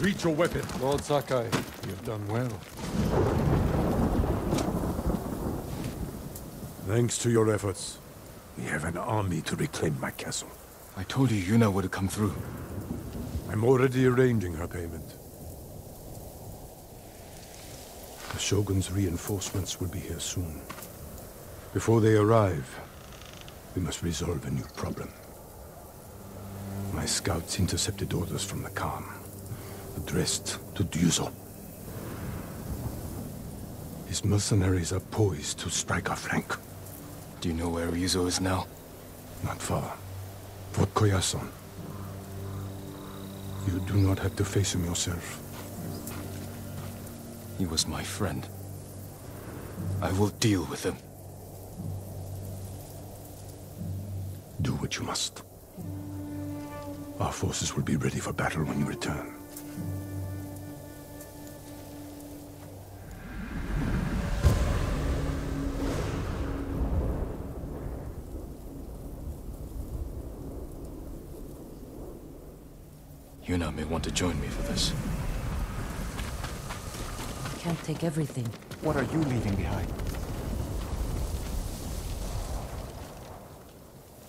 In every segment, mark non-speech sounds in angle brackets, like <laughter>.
Reach your weapon. Lord Sakai, you've done well. Thanks to your efforts, we have an army to reclaim my castle. I told you Yuna would have come through. I'm already arranging her payment. The Shogun's reinforcements will be here soon. Before they arrive, we must resolve a new problem. My scouts intercepted orders from the Khan, addressed to Ryuzo. His mercenaries are poised to strike our flank. Do you know where Ryuzo is now? Not far. Fort Koyasan. You do not have to face him yourself. He was my friend. I will deal with him. Do what you must. Our forces will be ready for battle when you return. May want to join me for this. I Can't take everything. What are you leaving behind?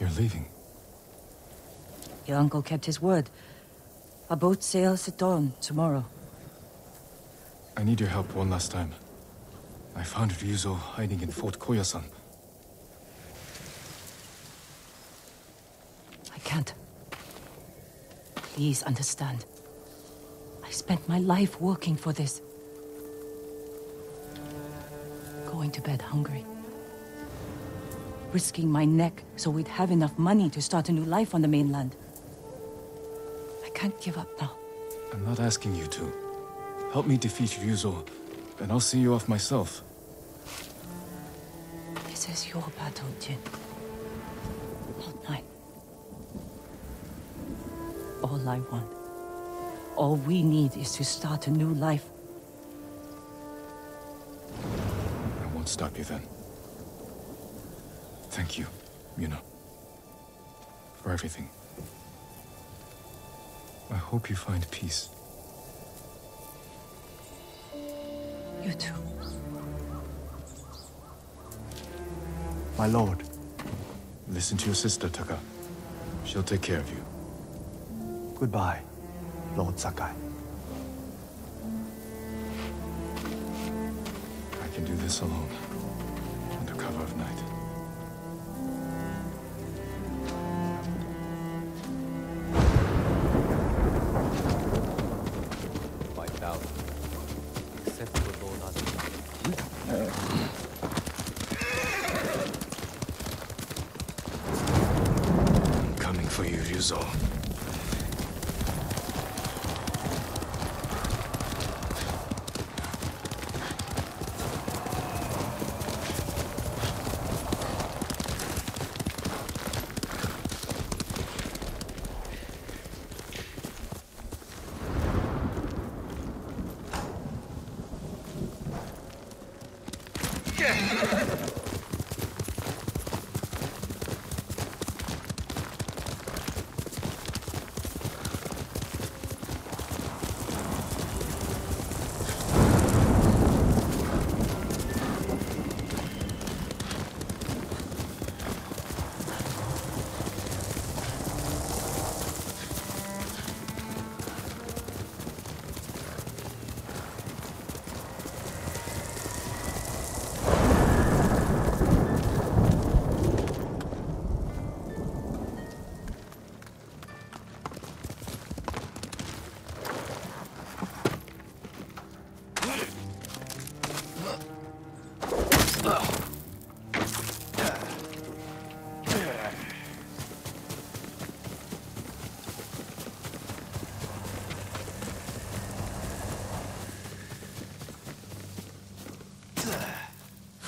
You're leaving. Your uncle kept his word. A boat sails at dawn tomorrow. I need your help one last time. I found Ryuzo hiding in Fort Koyasan. I can't. Please understand. I spent my life working for this. Going to bed hungry. Risking my neck so we'd have enough money to start a new life on the mainland. I can't give up now. I'm not asking you to. Help me defeat Ryuzo, and I'll see you off myself. This is your battle, Jin. All I want, all we need is to start a new life. I won't stop you then. Thank you, Yuna. For everything. I hope you find peace. You too. My lord. Listen to your sister, Taka. She'll take care of you. Goodbye, Lord Sakai. I can do this alone,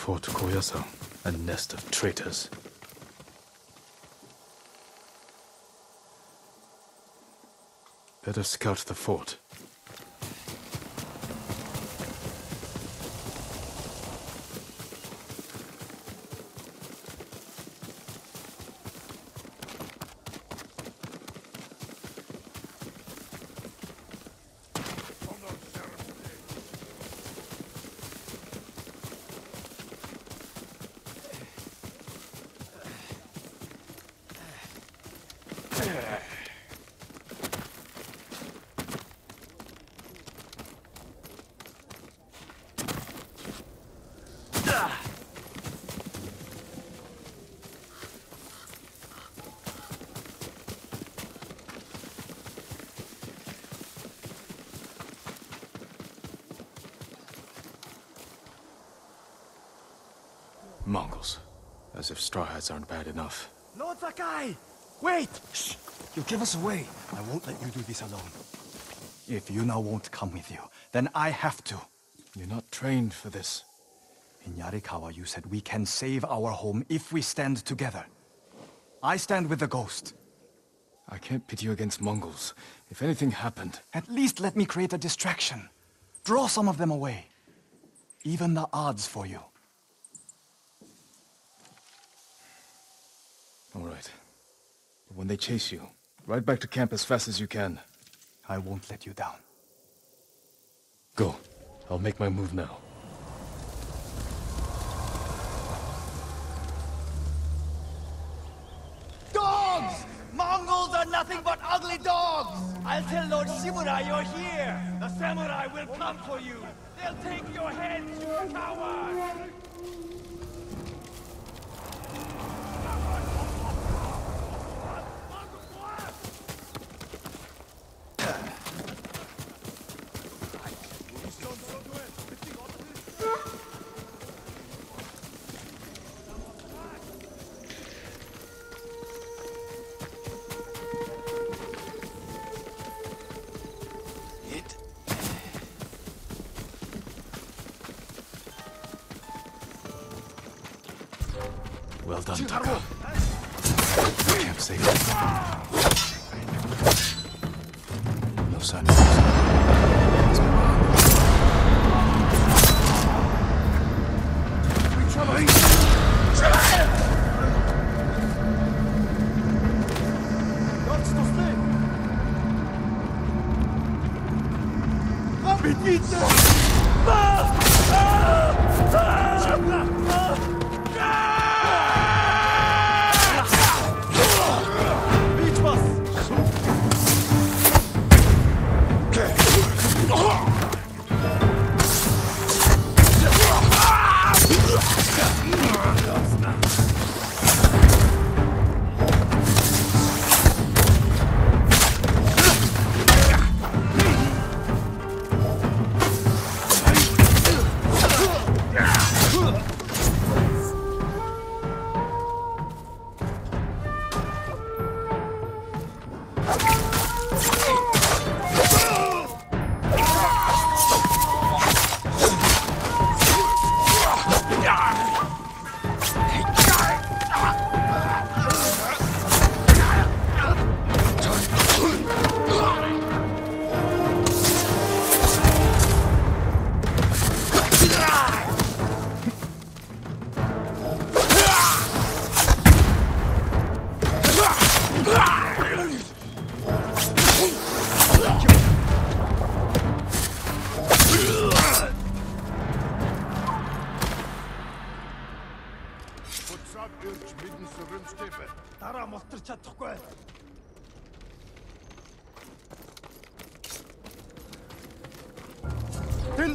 Fort Koyasan, a nest of traitors. Better scout the fort. Mongols. As if straw hats aren't bad enough. No, Sakai! Wait! Shh! You give us away. I won't let you do this alone. If Yuna won't come with you, then I have to. You're not trained for this. In Yarikawa, you said we can save our home if we stand together. I stand with the ghost. I can't pit you against Mongols. If anything happened, At least let me create a distraction. Draw some of them away. Even the odds for you. all right. But when they chase you, ride back to camp as fast as you can. I won't let you down. Go. I'll make my move now. Dogs! Mongols are nothing dogs! I'll tell Lord Shimura you're here! The samurai will come for you! They'll take your head, you coward! Done, Taka. Can't save it. No sign of.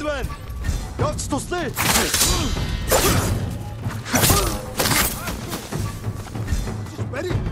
Eldiven! Yaks dostu! Ready?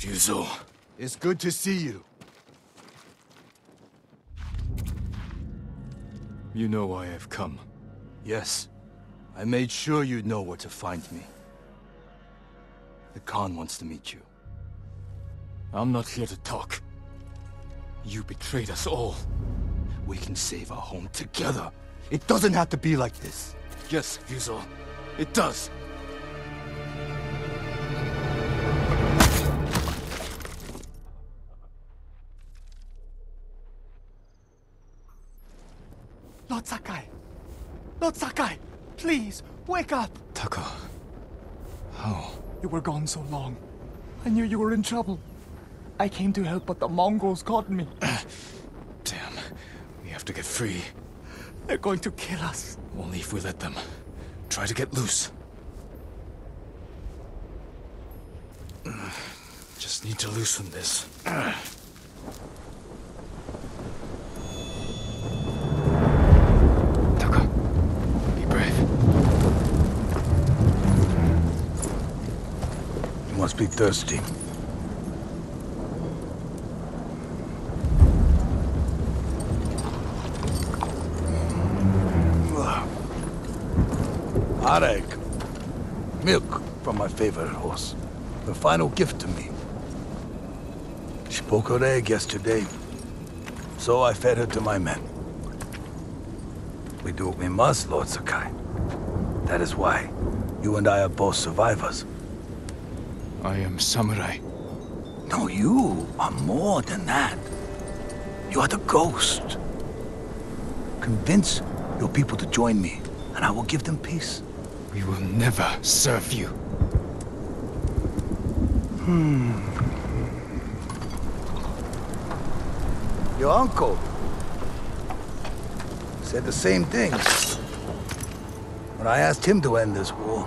Ryuzo. It's good to see you. You know why I've come. Yes. I made sure you'd know where to find me. The Khan wants to meet you. I'm not here to talk. You betrayed us all. We can save our home together. It doesn't have to be like this. Yes, Ryuzo. It does. Wake up! Taka. How? You were gone so long. I knew you were in trouble. I came to help, but the Mongols caught me. <clears throat> Damn. We have to get free. They're going to kill us. Only if we let them. Try to get loose. Just need to loosen this. <clears throat> Thirsty. Airag. Milk from my favorite horse. The final gift to me. She broke her egg yesterday. So I fed her to my men. We do what we must, Lord Sakai. That is why you and I are both survivors. I am samurai. No, you are more than that. You are the ghost. Convince your people to join me, and I will give them peace. We will never serve you. Hmm. Your uncle said the same thing when I asked him to end this war.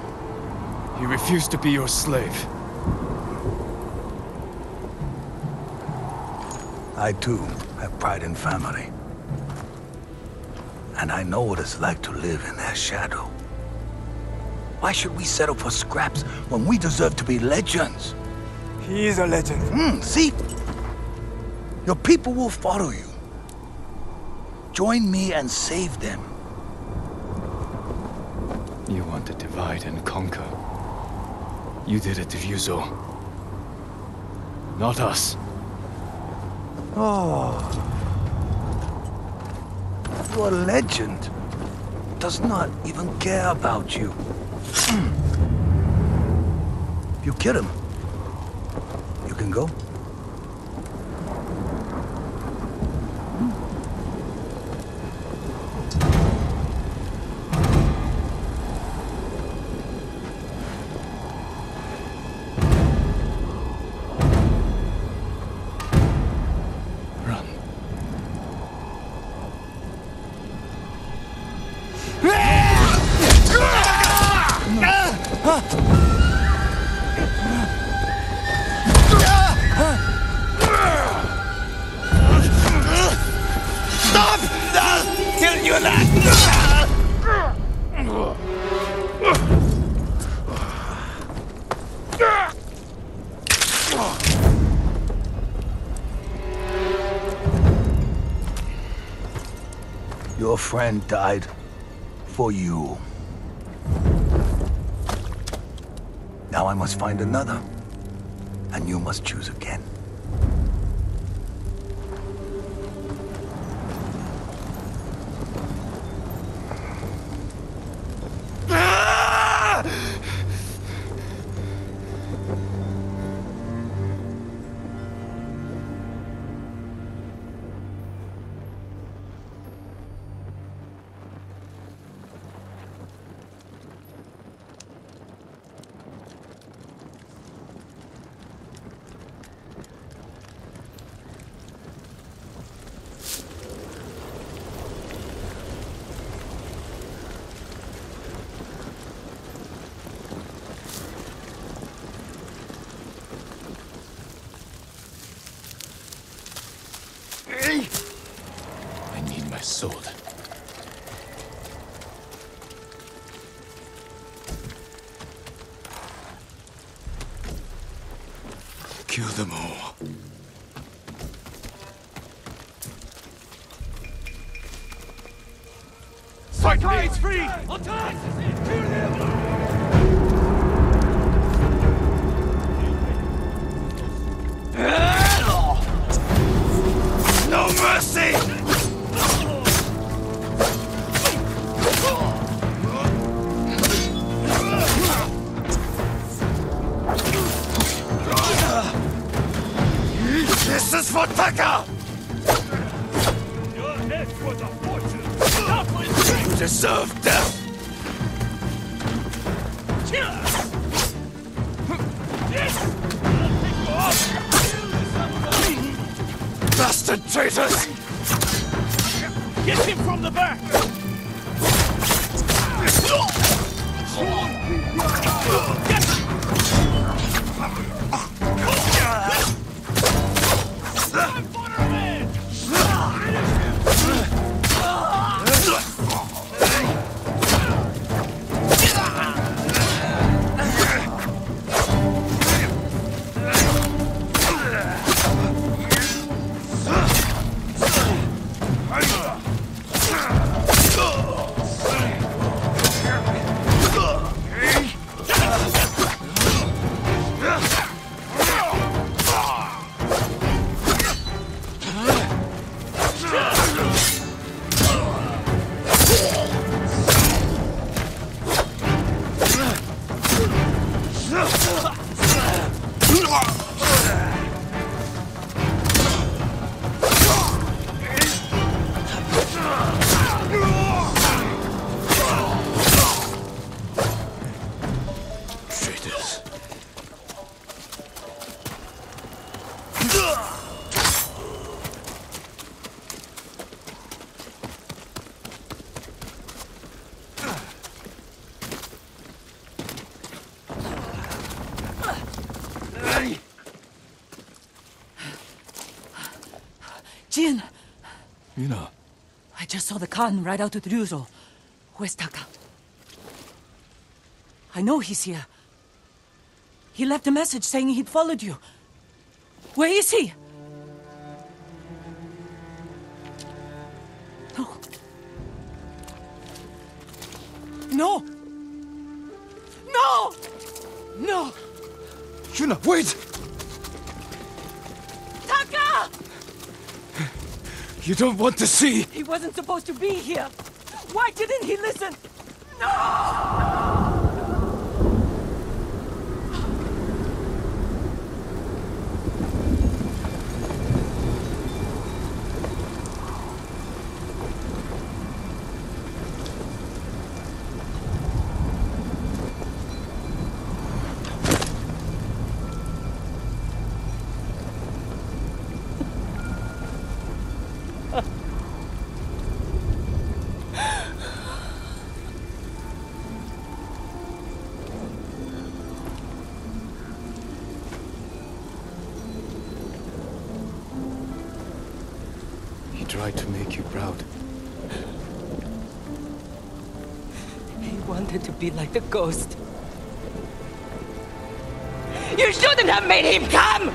He refused to be your slave. I too have pride in family. And I know what it's like to live in their shadow. Why should we settle for scraps when we deserve to be legends? He is a legend. Hmm, see? Your people will follow you. Join me and save them. You want to divide and conquer. You did it to Ryuzo. Not us. Oh. Your legend does not even care about you. <clears throat> You kill him, you can go. Your friend died for you. Now I must find another. And you must choose again. Free! Attack! Kill him! The Khan ride out with Ryuzo. Where's Taka? I know he's here. He left a message saying he'd followed you. Where is he? No. No! No! No! Yuna, wait! You don't want to see! He wasn't supposed to be here. Why didn't he listen? He tried to make you proud. He wanted to be like the ghost. You shouldn't have made him come!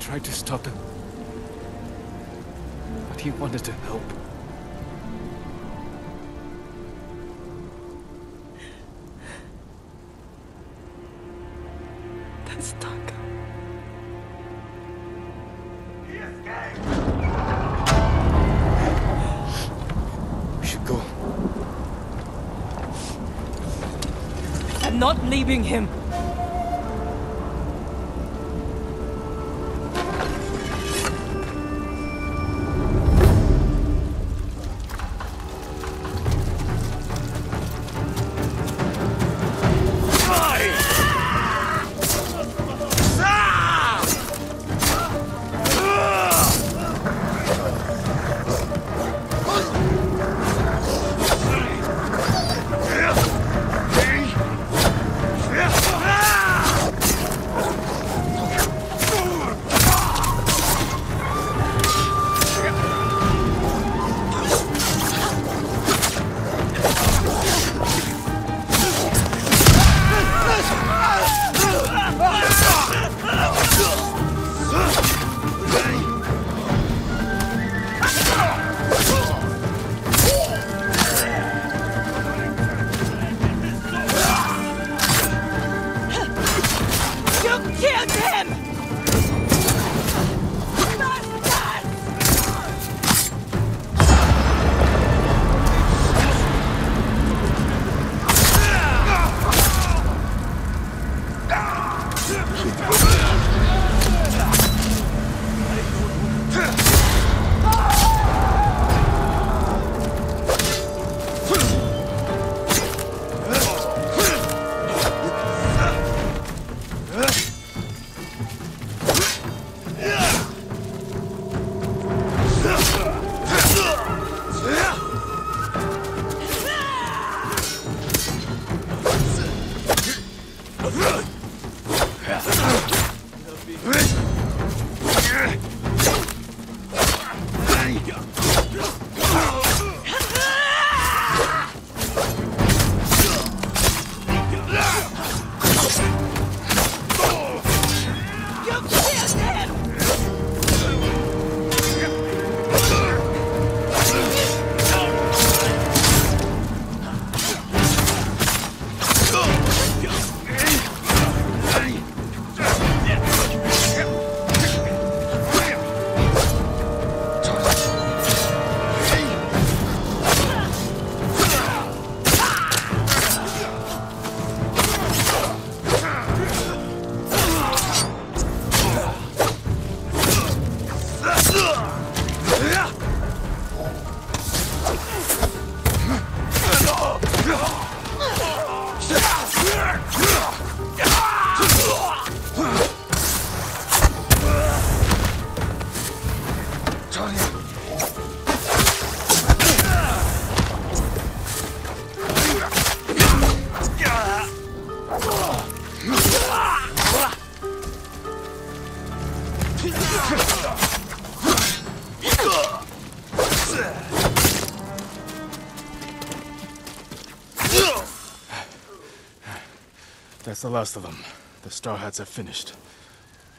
Tried to stop him. But he wanted to help. That's Taka. We should go. I'm not leaving him. That's the last of them. The Straw Hats are finished.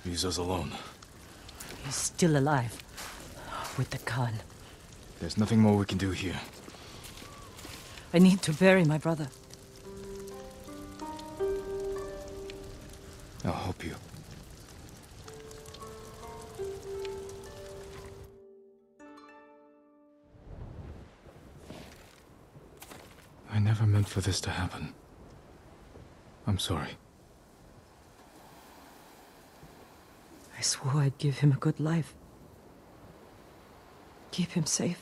Leaves us alone. He's still alive. With the Khan. There's nothing more we can do here. I need to bury my brother. I'll help you. I never meant for this to happen. I'm sorry. I swore I'd give him a good life. Keep him safe.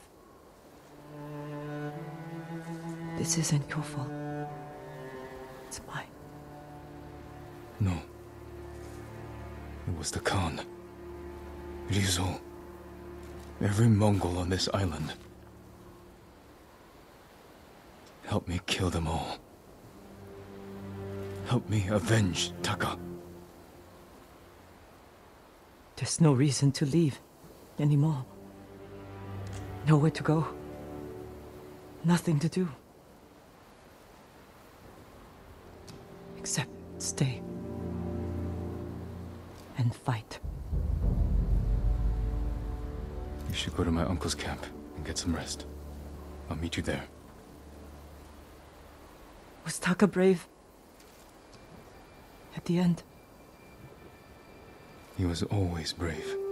This isn't your fault. It's mine. No. It was the Khan. Ryuzo. Every Mongol on this island. Help me kill them all. Help me avenge Taka. There's no reason to leave anymore. Nowhere to go. Nothing to do. Except stay. And fight. You should go to my uncle's camp and get some rest. I'll meet you there. Was Taka brave? At the end? He was always brave.